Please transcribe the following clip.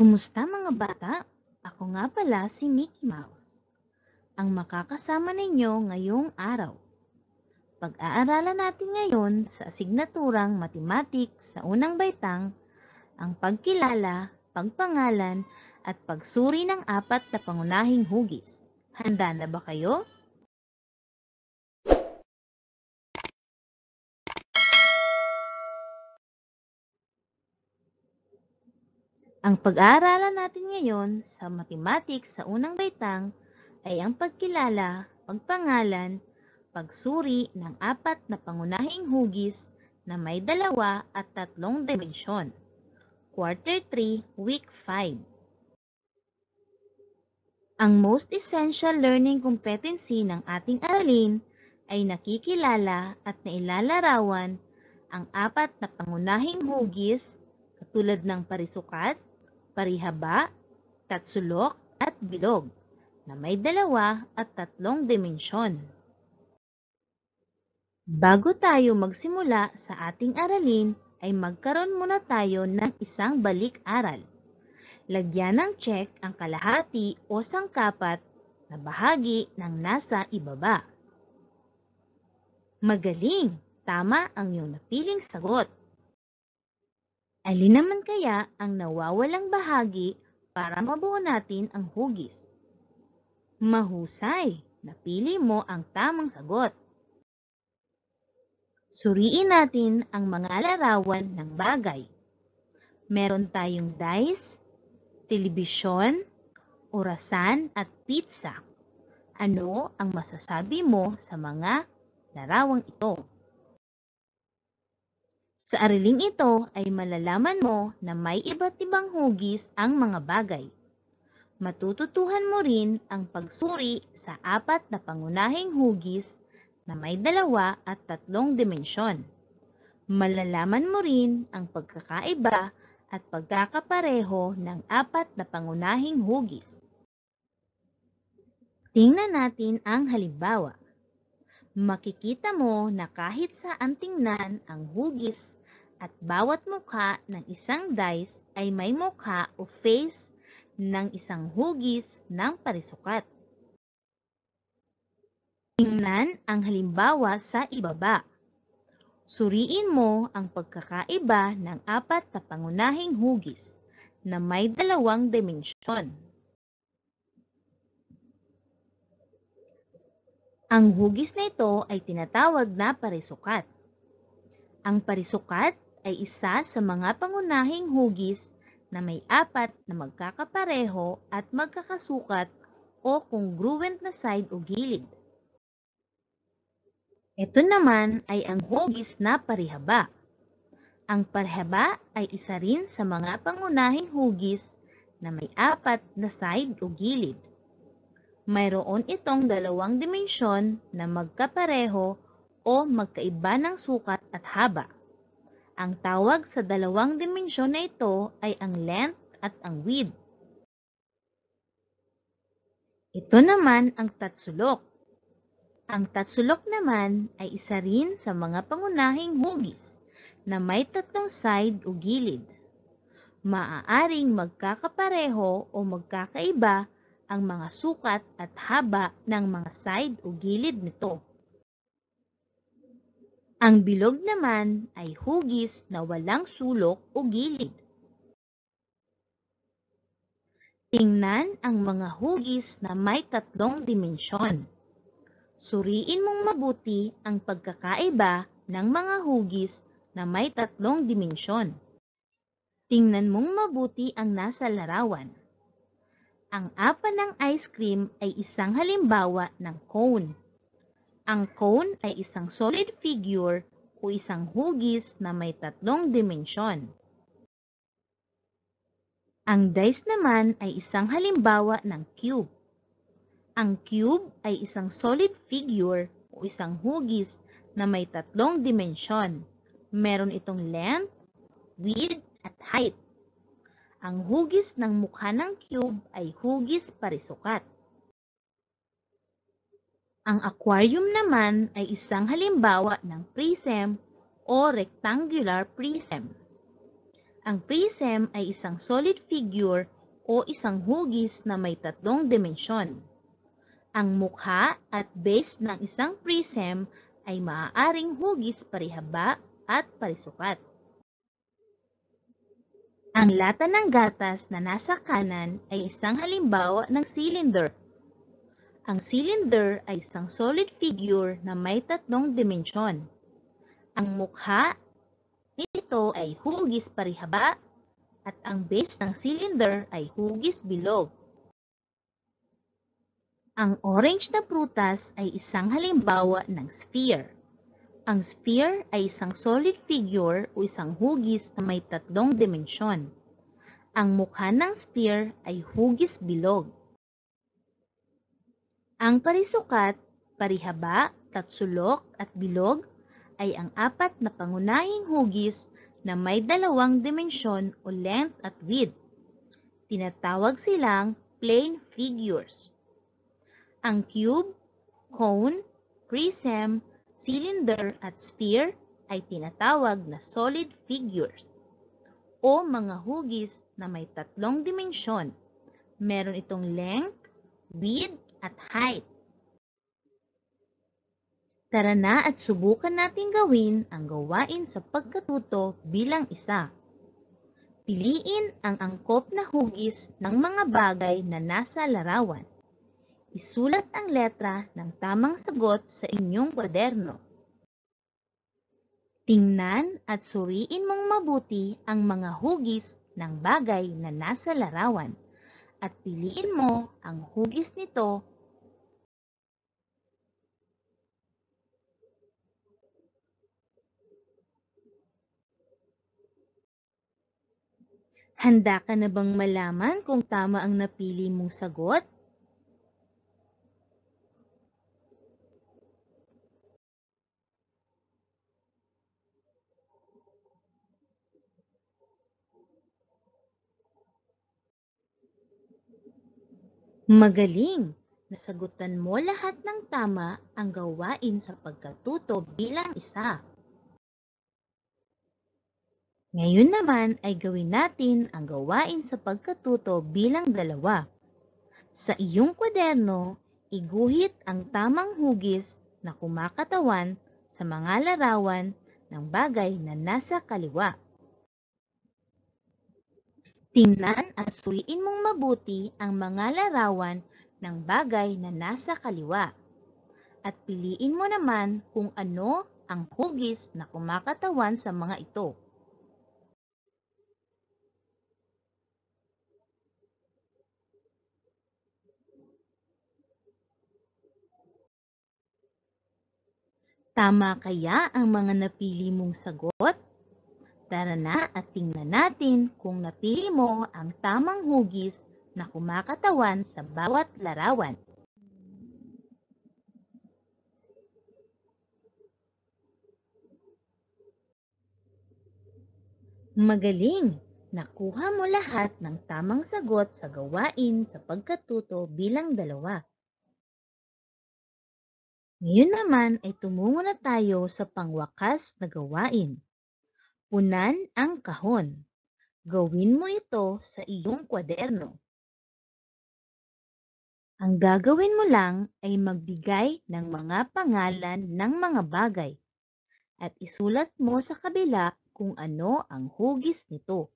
Kumusta mga bata? Ako nga pala si Mickey Mouse. Ang makakasama ninyo ngayong araw. Pag-aaralan natin ngayon sa asignaturang Mathematics sa unang baitang ang pagkilala, pagpangalan, at pagsuri ng apat na pangunahing hugis. Handa na ba kayo? Ang pag-aaralan natin ngayon sa mathematics sa unang baitang ay ang pagkilala, pagpangalan, pagsuri ng apat na pangunahing hugis na may dalawa at tatlong dimensyon. Quarter 3, Week 5 Ang most essential learning competency ng ating aralin ay nakikilala at nailalarawan ang apat na pangunahing hugis katulad ng parisukat, parihaba, tatsulok at bilog na may dalawa at tatlong dimensyon. Bago tayo magsimula sa ating aralin, ay magkaroon muna tayo ng isang balik-aral. Lagyan ng check ang kalahati o sangkapat na bahagi ng nasa ibaba. Magaling! Tama ang iyong napiling sagot. Alin naman kaya ang nawawalang bahagi para mabuo natin ang hugis? Mahusay! Napili mo ang tamang sagot. Suriin natin ang mga larawan ng bagay. Meron tayong dice, telebisyon, orasan at pizza. Ano ang masasabi mo sa mga larawang ito? Sa ariling ito ay malalaman mo na may iba't ibang hugis ang mga bagay. Matututuhan mo rin ang pagsuri sa apat na pangunahing hugis na may dalawa at tatlong dimensyon. Malalaman mo rin ang pagkakaiba at pagkakapareho ng apat na pangunahing hugis. Tingnan natin ang halimbawa. Makikita mo na kahit saan tingnan ang hugis at bawat mukha ng isang dice ay may mukha o face ng isang hugis ng parisukat. Tingnan ang halimbawa sa ibaba. Suriin mo ang pagkakaiba ng apat na pangunahing hugis na may dalawang dimensyon. Ang hugis na ito ay tinatawag na parisukat. Ang parisukat ay isa sa mga pangunahing hugis na may apat na magkakapareho at magkakasukat o congruent na side o gilid. Ito naman ay ang hugis na parihaba. Ang parihaba ay isa rin sa mga pangunahing hugis na may apat na side o gilid. Mayroon itong dalawang dimensyon na magkapareho o magkaiba ng sukat at haba. Ang tawag sa dalawang dimensyon na ito ay ang length at ang width. Ito naman ang tatsulok. Ang tatsulok naman ay isa rin sa mga pangunahing hugis na may tatlong side o gilid. Maaaring magkakapareho o magkakaiba ang mga sukat at haba ng mga side o gilid nito. Ang bilog naman ay hugis na walang sulok o gilid. Tingnan ang mga hugis na may tatlong dimensyon. Suriin mong mabuti ang pagkakaiba ng mga hugis na may tatlong dimensyon. Tingnan mong mabuti ang nasa larawan. Ang apa ng ice cream ay isang halimbawa ng cone. Ang cone ay isang solid figure o isang hugis na may tatlong dimensyon. Ang dice naman ay isang halimbawa ng cube. Ang cube ay isang solid figure o isang hugis na may tatlong dimensyon. Meron itong length, width, at height. Ang hugis ng mukha ng cube ay hugis parisukat. Ang aquarium naman ay isang halimbawa ng prism o rectangular prism. Ang prism ay isang solid figure o isang hugis na may tatlong dimensyon. Ang mukha at base ng isang prism ay maaaring hugis parihaba at parisukat. Ang lata ng gatas na nasa kanan ay isang halimbawa ng cylinder. Ang cylinder ay isang solid figure na may tatlong dimensyon. Ang mukha nito ay hugis parihaba at ang base ng cylinder ay hugis bilog. Ang orange na prutas ay isang halimbawa ng sphere. Ang sphere ay isang solid figure o isang hugis na may tatlong dimensyon. Ang mukha ng sphere ay hugis bilog. Ang parisukat, parihaba, tatsulok at bilog ay ang apat na pangunahing hugis na may dalawang dimensyon o length at width. Tinatawag silang plane figures. Ang cube, cone, prism, cylinder at sphere ay tinatawag na solid figures o mga hugis na may tatlong dimensyon. Meron itong length, width, at height. Tara na at subukan natin gawin ang gawain sa pagkatuto bilang isa. Piliin ang angkop na hugis ng mga bagay na nasa larawan. Isulat ang letra ng tamang sagot sa inyong kwaderno. Tingnan at suriin mong mabuti ang mga hugis ng bagay na nasa larawan at piliin mo ang hugis nito Handa ka na bang malaman kung tama ang napili mong sagot? Magaling! Nasagutan mo lahat ng tama ang gawain sa pagkatuto bilang isa. Ngayon naman ay gawin natin ang gawain sa pagkatuto bilang dalawa. Sa iyong kwaderno, iguhit ang tamang hugis na kumakatawan sa mga larawan ng bagay na nasa kaliwa. Tingnan at suriin mong mabuti ang mga larawan ng bagay na nasa kaliwa. At piliin mo naman kung ano ang hugis na kumakatawan sa mga ito. Tama kaya ang mga napili mong sagot? Tara na at tingnan natin kung napili mo ang tamang hugis na kumakatawan sa bawat larawan. Magaling! Nakuha mo lahat ng tamang sagot sa gawain sa pagkatuto bilang dalawa. Ngayon naman ay tumungo na tayo sa pangwakas na gawain. Punan ang kahon. Gawin mo ito sa iyong kwaderno. Ang gagawin mo lang ay magbigay ng mga pangalan ng mga bagay at isulat mo sa kabila kung ano ang hugis nito.